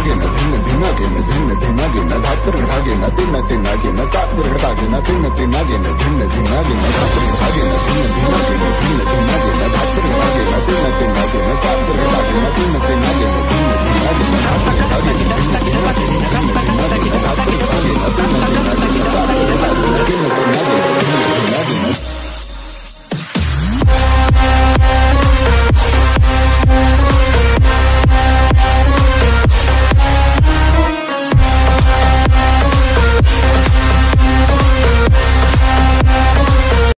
ಧಾಗಿನ ಧಿನ್ನ ಧಿನ್ನಗಿನ ಧಿನ್ನ ಧಿನ್ನಗಿನ ಧಾತೃಢಾಗಿನ ತಿನ್ನ ತಿನ್ನಗಿನ ತಾತ್ಪೃಢಾಗಿನ ತಿನ್ನ ತಿನ್ನಗಿನ ಧಿನ್ನ ಧಿನ್ನಗಿನ ಧಾತೃಢಾಗಿನ ಧಿನ್ನ ಧಿನ್ನ